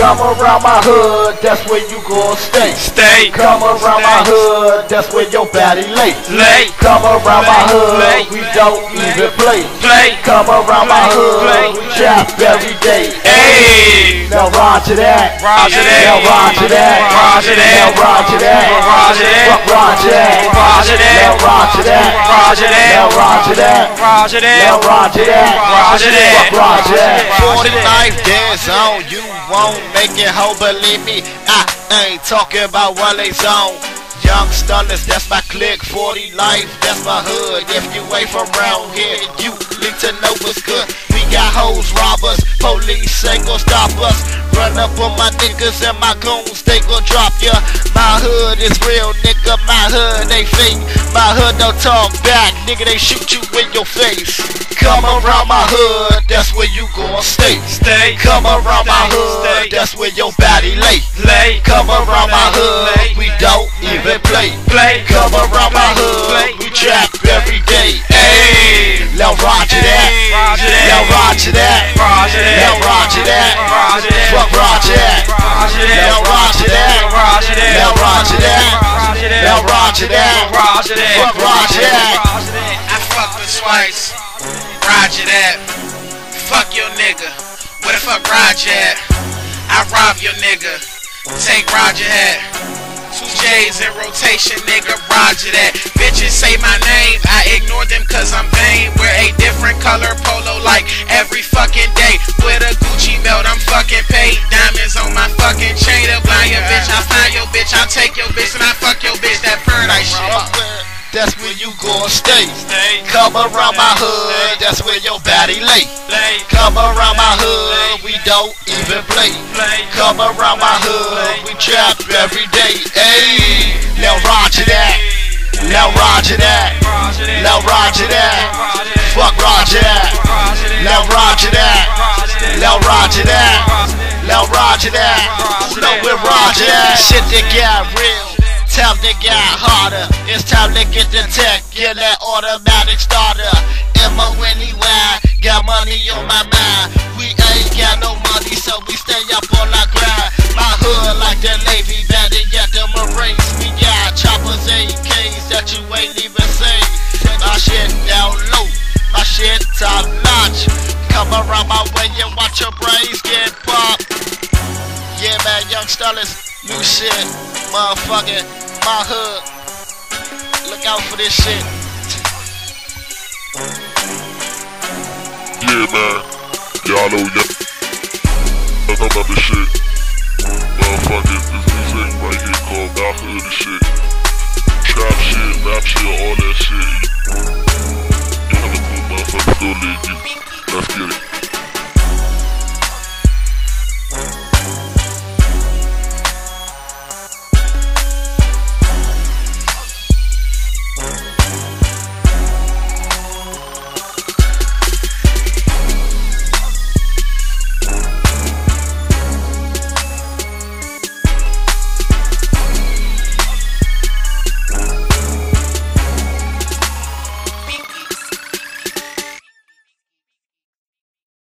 Come around my hood, that's where you gon' stay. Stay. Come around my hood, that's where your body lay. Lay. Come around my hood, Lay. we don't even play. Play. Come around my Play. hood, we chop every day. Hey. Now roger that. Roger that. Now roger that. Roger that. Now roger that. Roger that. Fuck roger that. Roger that. Roger that. Roger that. Roger that. Roger that. Roger that. Roger that. Roger that. 45 days on, you won't make it home, believe me. I ain't talking about Wale Zone. Young stunners, that's my clique. 40 life, that's my hood. If you ain't from around here, you to know what's good. We got hoes, robbers, police ain't gon' stop us. Run up on my niggas and my goons, they gon' drop ya. My hood is real, nigga. My hood ain't fake. My hood don't talk back, nigga. They shoot you in your face. Come around my hood, that's where you gon' stay. Stay. Come around my hood, Stay. that's where your body lay. Lay. Come around my Lay. hood, we don't even play. Play. Come around my hood, we trap roger that. Roger that. Now roger that. Roger that. Fuck roger that. Roger that. Now roger that. Roger that. Now roger that. Roger that. Now roger that. Roger that. Fuck roger that. I fuck with twice. Roger that. Fuck your nigga. Where the fuck Roger at? I rob your nigga. Take Roger hat. Two J's in rotation, nigga. Roger that. Bitches say my name. I ignore them cause I'm vain. Wear a different color every fucking day. With a Gucci belt, I'm fucking paid. Diamonds on my fucking chain. To blind your bitch. I find your bitch. I take your bitch and I fuck your bitch. That paradise shit. That's where you gon' stay. Stay. Come around my hood, that's where your body lay. Come around my hood, we don't even play. Come around my hood, we trap every day. Hey, now roger that. Now roger that. Now. Roger that. Fuck roger that. Roger that. Know we're roger that. Shit that got real. Time to get harder. It's time to get the tech. Get that automatic starter. Anywhere. Got money on my mind. We ain't got no money, so we stay up on our grind. My hood like the Navy, better yet the Marines. We got choppers, AKs that you ain't even seen. My shit down low. My shit top notch. Come around my way and watch your brains get popped. Yeah, man, young Starless, new shit, motherfucking my hood. Look out for this shit. Yeah, man. Y'all know y'all. I know about this shit. Motherfucking this music right here called My Hood and shit. Trap shit, rap shit, all that shit.